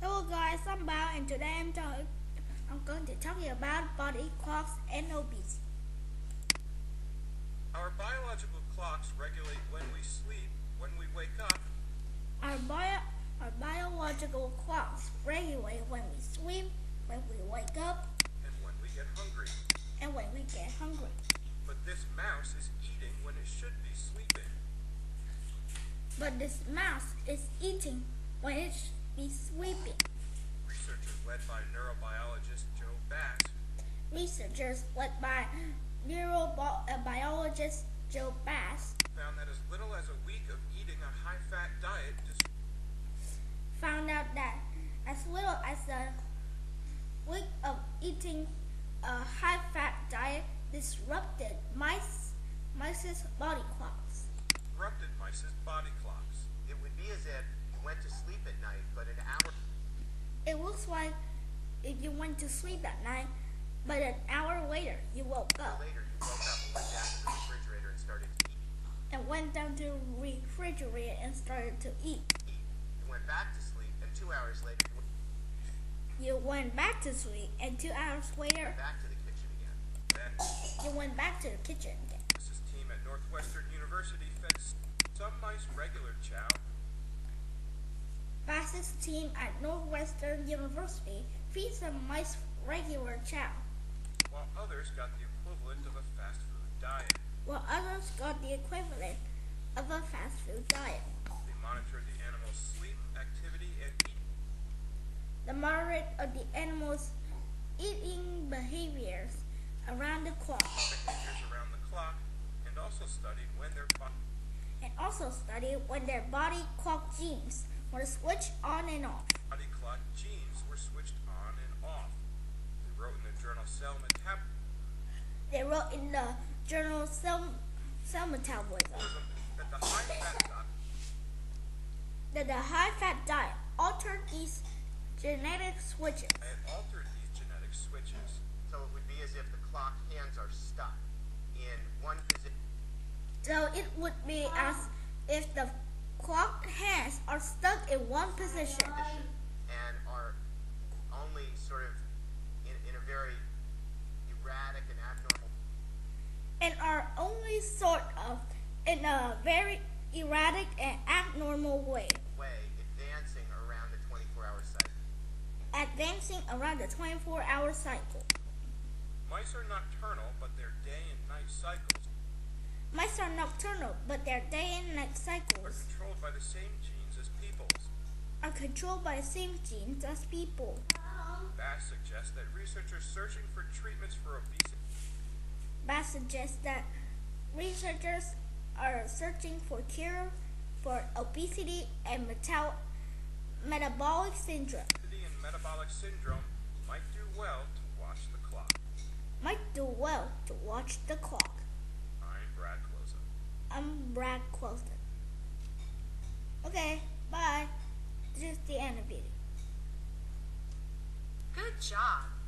Hello guys, I'm Bao and today I'm, talk- I'm going to talk about body clocks and obesity. Our biological clocks regulate when we sleep, when we wake up, Our, bio- our biological clocks regulate when we sleep, when we wake up, and when we get hungry. and when we get hungry. But this mouse is eating when it should be sleeping. But this mouse is eating when it should be sleeping. Researchers led by neurobiologist Joe Bass Researchers led by neurobiologist Joe Bass found that as little as a week of eating a high-fat diet found out that as little as a week of eating a high-fat diet disrupted mice mice's body clocks. disrupted mice's body clocks. It would be as if went to sleep at night, but an hour It looks like if you went to sleep at night, but an hour later you woke up later you woke up and went down to the refrigerator and started to eat. and went down to the refrigerator and started to eat. You went back to sleep, and two hours later you went You went back to sleep, and two hours later back to the kitchen again. Then, you went back to the kitchen again. Bass's team at Northwestern University fed some mice regular chow Bass's team at Northwestern University feeds the mice regular chow, while others got the equivalent of a fast food diet. while others got the equivalent of a fast food diet. They monitored the animal's sleep, activity, and eating. The moderate of the animal's eating behaviors around the clock, behaviors around the clock and also studied when their body and also studied when their body clock genes were switched on and off. clock genes were switched on and off. They wrote in the journal Cell Metabolism They wrote in the journal Cell, Cell Metabolism that the high fat diet that the high-fat diet altered these genetic switches. had altered these genetic switches. So it would be as if the clock hands are stuck in one position So it would be as if the clock hands are stuck in one position and are only sort of in, in a very erratic and abnormal and are only sort of in a very erratic and abnormal way, way advancing around the 24-hour cycle. advancing around the 24-hour cycle. Mice are nocturnal, but their day and night cycles Mice are nocturnal, but their day and night cycles. are controlled by the same genes as people's. are controlled by the same genes as people. Bass suggests that researchers searching for treatments for obesity Bass suggests that researchers are searching for cure for obesity and metal- metabolic syndrome. Obesity and metabolic syndrome might do well to watch the clock. Might do well to watch the clock. I'm Brad Closa. I'm Brad Closton. Okay, bye. This is the end of the video. Good job.